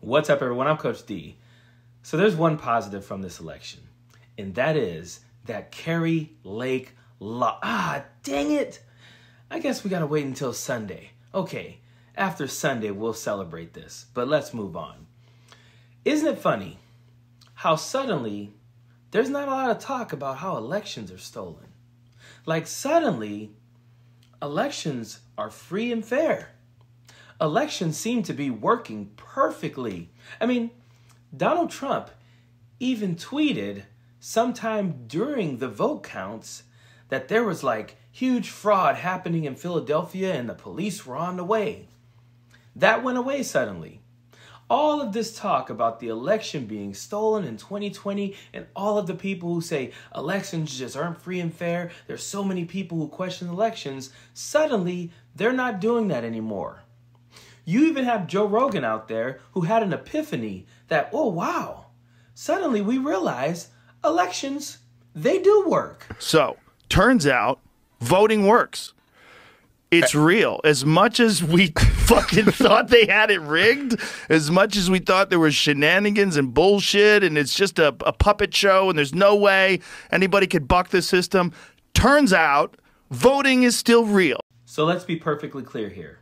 What's up, everyone? I'm Coach D. So there's one positive from this election, and that is that Kari Lake Law. Ah, dang it! I guess we gotta wait until Sunday. Okay, after Sunday, we'll celebrate this, but let's move on. Isn't it funny how suddenly there's not a lot of talk about how elections are stolen? Like, suddenly, elections are free and fair elections seem to be working perfectly. I mean, Donald Trump even tweeted sometime during the vote counts that there was like huge fraud happening in Philadelphia and the police were on the way. That went away suddenly. All of this talk about the election being stolen in 2020 and all of the people who say elections just aren't free and fair, there's so many people who question elections, suddenly they're not doing that anymore. You even have Joe Rogan out there who had an epiphany that, oh, wow, suddenly we realize elections, they do work. So, turns out voting works. It's eh. real. As much as we fucking thought they had it rigged, as much as we thought there was shenanigans and bullshit and it's just a, a puppet show and there's no way anybody could buck the system, turns out voting is still real. So let's be perfectly clear here.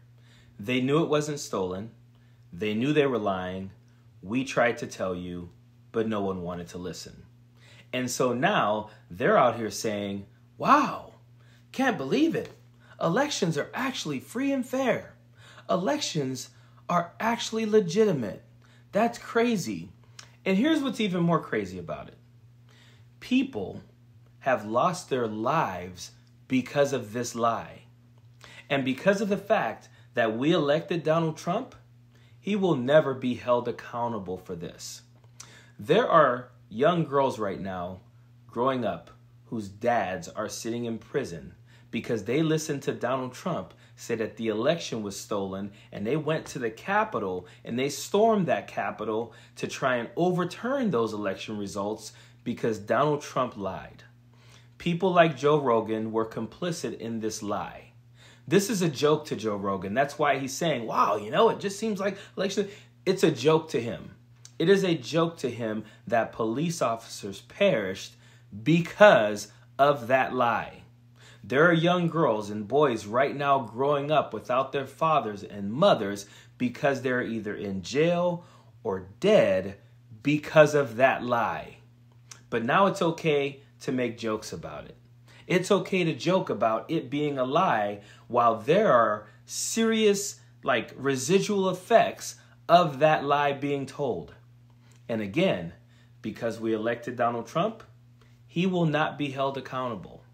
They knew it wasn't stolen. They knew they were lying. We tried to tell you, but no one wanted to listen. And so now they're out here saying, wow, can't believe it. Elections are actually free and fair. Elections are actually legitimate. That's crazy. And here's what's even more crazy about it people have lost their lives because of this lie. And because of the fact that we elected Donald Trump, he will never be held accountable for this. There are young girls right now growing up whose dads are sitting in prison because they listened to Donald Trump say that the election was stolen and they went to the Capitol and they stormed that Capitol to try and overturn those election results because Donald Trump lied. People like Joe Rogan were complicit in this lie. This is a joke to Joe Rogan. That's why he's saying, wow, you know, it just seems like election. It's a joke to him. It is a joke to him that police officers perished because of that lie. There are young girls and boys right now growing up without their fathers and mothers because they're either in jail or dead because of that lie. But now it's okay to make jokes about it. It's okay to joke about it being a lie while there are serious, like, residual effects of that lie being told. And again, because we elected Donald Trump, he will not be held accountable.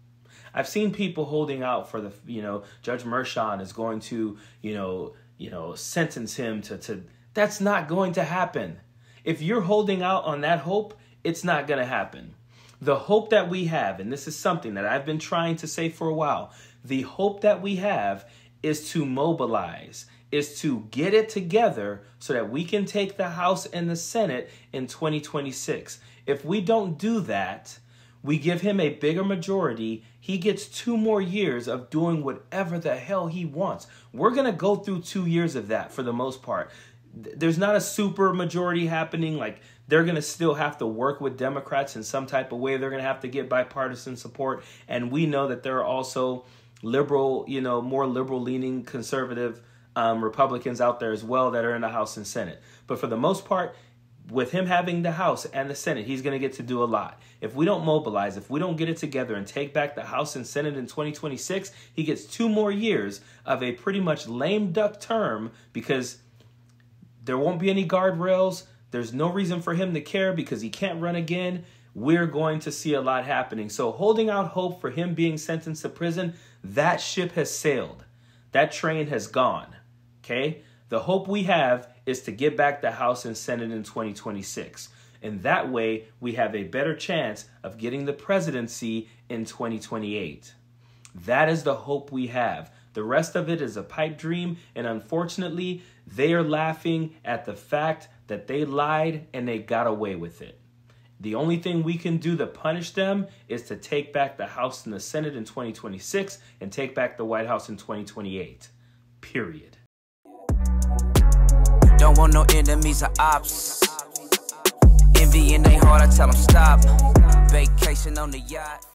I've seen people holding out for the, you know, Judge Merchan is going to, you know, you know, sentence him to, to, that's not going to happen. If you're holding out on that hope, it's not going to happen. The hope that we have, and this is something that I've been trying to say for a while, the hope that we have is to mobilize, is to get it together so that we can take the House and the Senate in 2026. If we don't do that, we give him a bigger majority. He gets two more years of doing whatever the hell he wants. We're going to go through two years of that for the most part. There's not a super majority happening. Like they're going to still have to work with Democrats in some type of way. They're going to have to get bipartisan support. And we know that there are also liberal, you know, more liberal leaning conservative um, Republicans out there as well that are in the House and Senate. But for the most part, with him having the House and the Senate, he's going to get to do a lot. If we don't mobilize, if we don't get it together and take back the House and Senate in 2026, he gets two more years of a pretty much lame duck term because there won't be any guardrails. There's no reason for him to care because he can't run again. We're going to see a lot happening. So, holding out hope for him being sentenced to prison, that ship has sailed. That train has gone. Okay? The hope we have is to get back the House and Senate in 2026. And that way, we have a better chance of getting the presidency in 2028. That is the hope we have. The rest of it is a pipe dream, and unfortunately, they are laughing at the fact that they lied and they got away with it. The only thing we can do to punish them is to take back the House and the Senate in 2026 and take back the White House in 2028. Period. Don't want no enemies or ops. Envy in they heart, I tell them stop. Vacation on the yacht.